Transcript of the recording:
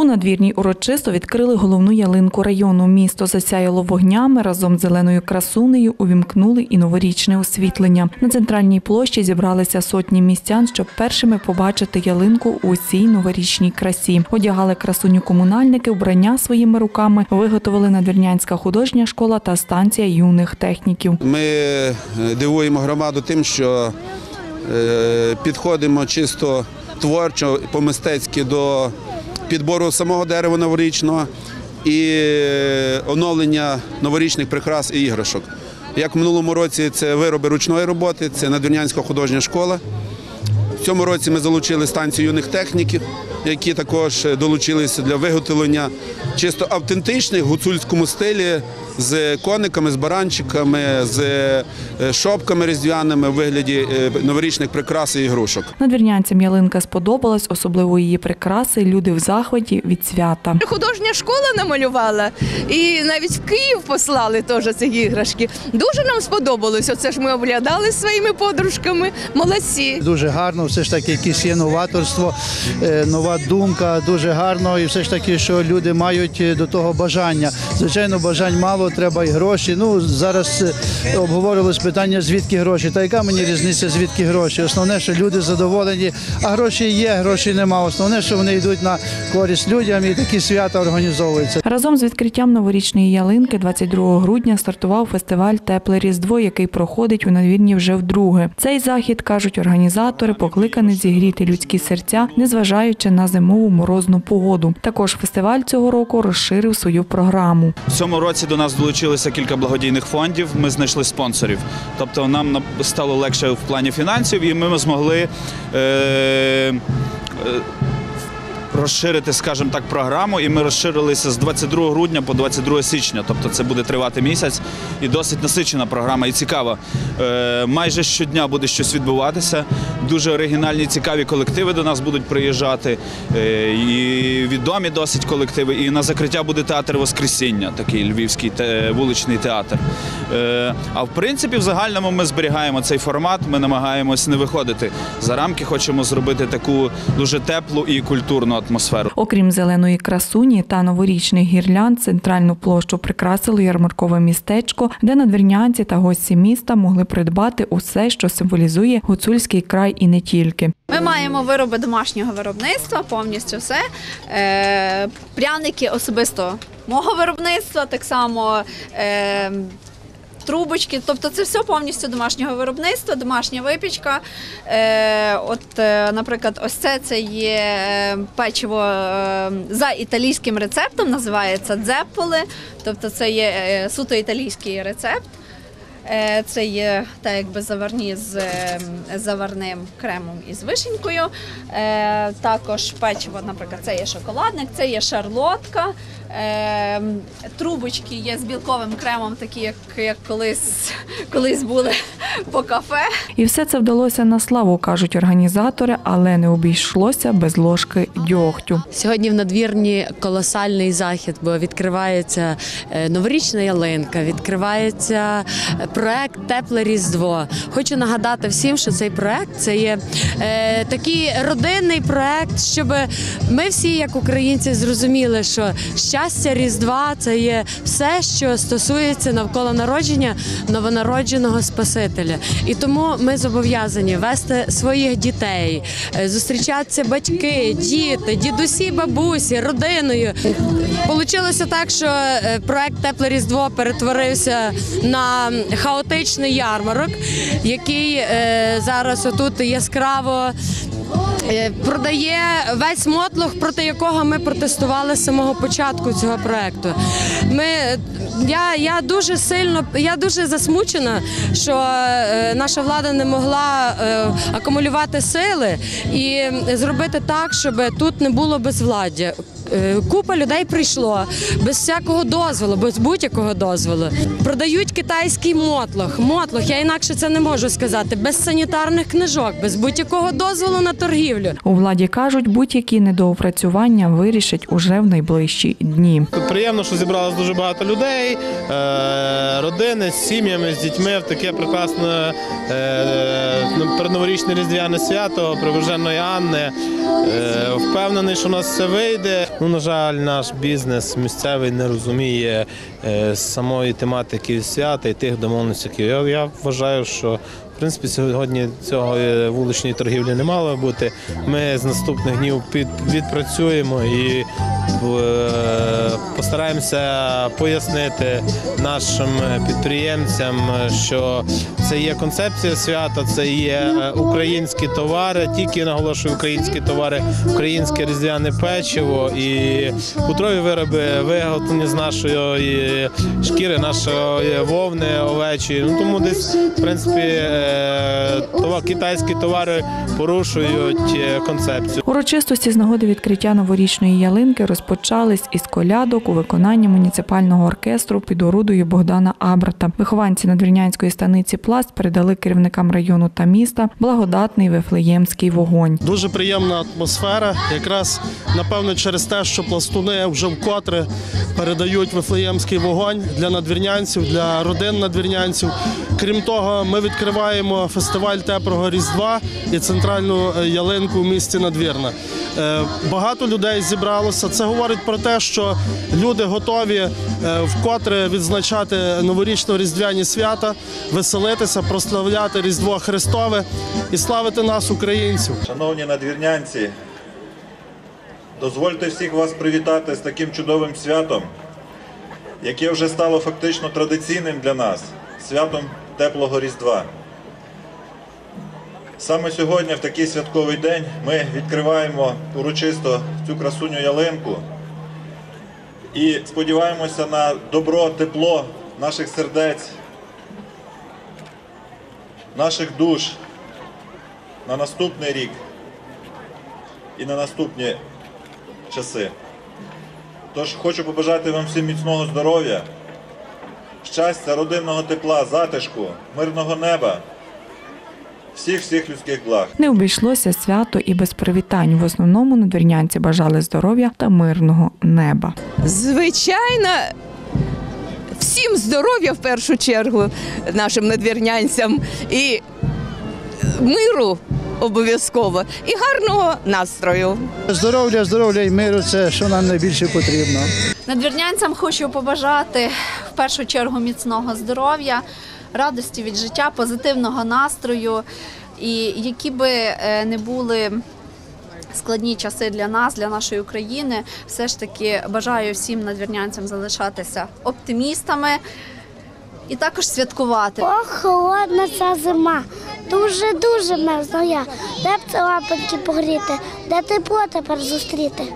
У надвірній урочисто відкрили головну ялинку району. Місто засяяло вогнями разом з зеленою красунею. Увімкнули і новорічне освітлення. На центральній площі зібралися сотні містян, щоб першими побачити ялинку у усій новорічній красі. Одягали красуню комунальники, вбрання своїми руками виготовили надвірнянська художня школа та станція юних техніків. Ми е, дивуємо громаду тим, що е, підходимо чисто творчо, по-мистецьки до підбору самого дерева новорічного і е, оновлення новорічних прикрас і іграшок. Як в минулому році це вироби ручної роботи, це Надвірнянська художня школа. В цьому році ми залучили станцію юних техніків, які також долучилися для виготовлення чисто автентичних в гуцульському стилі з кониками, з баранчиками, з е, шопками різдвяними в вигляді е, новорічних прикрас і ігрушок. Надвірнянцям ялинка сподобалась, особливо її прикраси. Люди в захваті від свята. Художня школа намалювала, і навіть в Київ послали теж ці іграшки. Дуже нам сподобалось. Оце ж ми оглядали своїми подружками. Молодці. Дуже гарно, все ж таки якесь є новаторство, е, нова думка, дуже гарно, і все ж таки, що люди мають е, до того бажання. Звичайно, бажань мало, треба і гроші. Ну зараз е, обговорювалось питання, звідки гроші. Та яка мені різниця, звідки гроші? Основне, що люди задоволені, а гроші є, грошей нема. Основне, що вони йдуть на користь людям і такі свята організовуються. Разом з відкриттям новорічної ялинки 22 грудня стартував фестиваль Тепле Різдво, який проходить у надвірні вже вдруге. Цей захід кажуть організатори, покликаний зігріти людські серця, незважаючи на зимову морозну погоду. Також фестиваль цього року розширив свою програму. В цьому році до нас долучилося кілька благодійних фондів. Ми знайшли спонсорів. Тобто нам стало легше в плані фінансів, і ми змогли. Е, е, Розширити, скажімо так, програму, і ми розширилися з 22 грудня по 22 січня. Тобто це буде тривати місяць і досить насичена програма і цікава. Е, майже щодня буде щось відбуватися. Дуже оригінальні, цікаві колективи до нас будуть приїжджати. Е, і відомі досить колективи. І на закриття буде театр Воскресіння, такий львівський вуличний театр. Е, а в принципі, в загальному ми зберігаємо цей формат. Ми намагаємось не виходити за рамки. Хочемо зробити таку дуже теплу і культурну атмосферу. Окрім зеленої красуні та новорічних гірлянд, центральну площу прикрасило ярмаркове містечко, де надвірнянці та гості міста могли придбати усе, що символізує гуцульський край і не тільки. Ми маємо вироби домашнього виробництва, повністю все. Е, пряники особисто мого виробництва, так само. Трубочки, тобто це все повністю домашнього виробництва, домашня випічка. Е, от, е, наприклад, ось це, це є е, печиво за італійським рецептом, називається дзепполи. Тобто це є суто італійський рецепт. Е, Це є так якби заварні з е, заварним кремом і з вишенькою. Е, Також печиво, наприклад, це є шоколадник, це є шарлотка. Е, Трубочки є з білковим кремом, такі, як, як колись, колись були по кафе. І все це вдалося на славу, кажуть організатори, але не обійшлося без ложки дьогтю. Сьогодні в надвірні колосальний захід, бо відкривається е, новорічна ялинка, відкривається проект Тепле Різдво. Хочу нагадати всім, що цей проект це є е, такий родинний проект, щоб ми всі, як українці, зрозуміли, що щастя Різдва це є все, що стосується навколо народження новонародженого Спасителя. І тому ми зобов'язані вести своїх дітей, е, зустрічатися батьки, діти, дідусі, бабусі, родиною. Получилося так, що е, проект Тепле Різдво перетворився на хаотичний ярмарок, який е, зараз отут яскраво. е, Продає весь мотлох, проти якого ми протестували з самого початку цього проекту. Ми я, я дуже сильно, я дуже засмучена, що е, наша влада не могла акумулювати сили і зробити так, щоб тут не було безвладдя. Е, Купа людей прийшло без всякого дозволу, без будь-якого дозволу. Продають китайський мотлох. Мотлох, я інакше це не можу сказати. Без санітарних книжок, без будь-якого дозволу на торгівлю. У владі кажуть, будь-які недоопрацювання вирішать уже в найближчі дні. Тут приємно, що зібралось дуже багато людей, е, родини з сім'ями, з дітьми в таке прекрасне е, ну, передноворічне різдвяне свято Приверженої Анни. Впевнений, що у нас все вийде. Ну, на жаль, наш бізнес місцевий не розуміє е, самої тематики свята і тих домовленостей. Я, я вважаю, що в принципі сьогодні цього е, вуличної торгівлі не мало бути. Ми з наступних днів відпрацюємо і постараємося пояснити нашим підприємцям, що це є концепція свята, це є е, українські товари, тільки наголошую українські товари, українське різдвяне печиво і хутрові вироби виготовлені з нашої шкіри, нашої вовни овечі. Ну тому десь в принципі е, китайські товари порушують е, концепцію. Урочистості з нагоди відкриття новорічної ялинки розпочались із колядок у виконанні муніципального оркестру під орудою Богдана Абрата. Вихованці надвірнянської станиці Пласт передали керівникам району та міста благодатний вифлеємський вогонь. Дуже приємна атмосфера. Якраз напевно через те, що пластуни вже вкотре передають вифлеємський вогонь для надвірнянців, для родин надвірнянців. Крім того, ми відкриваємо фестиваль теплого різдва і центральну е, ялинку в місті Надвірна. Е, Багато людей зібралося. Це говорить про те, що люди готові е, вкотре відзначати новорічно-різдвяні свята, веселитися, прославляти Різдво Христове і славити нас, українців. Шановні надвірнянці, дозвольте всіх вас привітати з таким чудовим святом, яке вже стало фактично традиційним для нас святом теплого Різдва. Саме сьогодні, в такий святковий день, ми відкриваємо урочисто цю красуню ялинку і сподіваємося на добро, тепло наших сердець, наших душ на наступний рік і на наступні часи. Тож хочу побажати вам всім міцного здоров'я, щастя, родинного тепла, затишку, мирного неба, всіх всіх людських благ. Не обійшлося свято і без привітань. В основному надвірнянці бажали здоров'я та мирного неба. Звичайно, всім здоров'я в першу чергу нашим надвірнянцям і миру обов'язково, і гарного настрою. Здоров'я, здоров'я і миру це що нам найбільше потрібно. Надвірнянцям хочу побажати в першу чергу міцного здоров'я, радості від життя, позитивного настрою. І які би е, не були складні часи для нас, для нашої України, все ж таки бажаю всім надвірнянцям залишатися оптимістами і також святкувати. Ох, холодна ця зима. Дуже дуже мерзну я. Де б це лапоньки погріти, де тепло тепер зустріти.